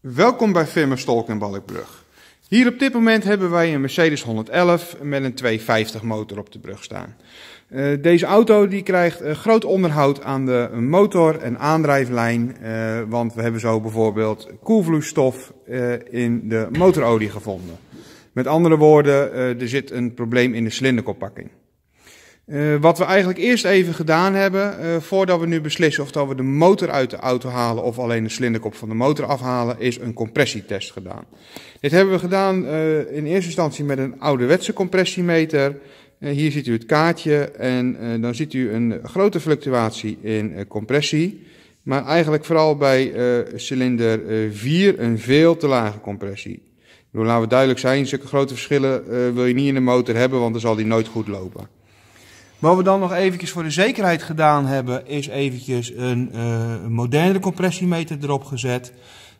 Welkom bij firma Stolk en Balkbrug. Hier op dit moment hebben wij een Mercedes 111 met een 250 motor op de brug staan. Uh, deze auto die krijgt uh, groot onderhoud aan de motor en aandrijflijn, uh, want we hebben zo bijvoorbeeld koelvloeistof in de motorolie gevonden. Met andere woorden, er zit een probleem in de cilinderkoppakking. Uh, wat we eigenlijk eerst even gedaan hebben, uh, voordat we nu beslissen of dat we de motor uit de auto halen of alleen de cilinderkop van de motor afhalen, is een compressietest gedaan. Dit hebben we gedaan uh, in eerste instantie met een ouderwetse compressiemeter. hier ziet u het kaartje en dan ziet u een grote fluctuatie in compressie. Maar eigenlijk vooral bij cilinder 4 een veel te lage compressie. Bedoel, laten we duidelijk zijn, zulke grote verschillen wil je niet in de motor hebben, want dan zal die nooit goed lopen. Wat we dan nog eventjes voor de zekerheid gedaan hebben, is eventjes een uh, moderne compressiemeter erop gezet.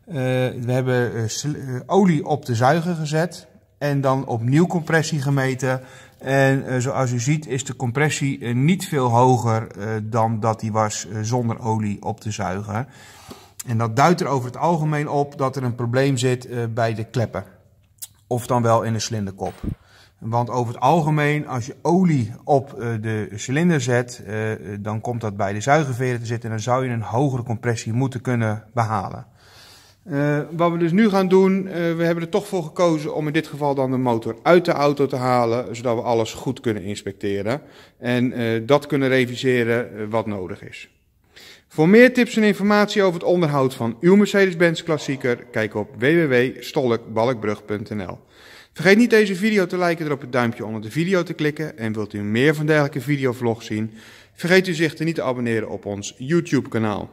Uh, we hebben uh, olie op de zuiger gezet en dan opnieuw compressie gemeten. En zoals u ziet is de compressie niet veel hoger dan dat die was zonder olie op de zuiger. En dat duidt er over het algemeen op dat er een probleem zit bij de kleppen. Of dan wel in de cilinderkop. Want over het algemeen, als je olie op uh, de cilinder zet, uh, dan komt dat bij de zuigerveren te zitten en dan zou je een hogere compressie moeten kunnen behalen. Uh, wat we dus nu gaan doen, we hebben er toch voor gekozen om in dit geval dan de motor uit de auto te halen, zodat we alles goed kunnen inspecteren en dat kunnen reviseren wat nodig is. Voor meer tips en informatie over het onderhoud van uw Mercedes-Benz klassieker, kijk op www.stolkbalkbrug.nl. Vergeet niet deze video te liken en op het duimpje onder de video te klikken. En wilt u meer van dergelijke videovlogs zien, vergeet u zich niet te abonneren op ons YouTube kanaal.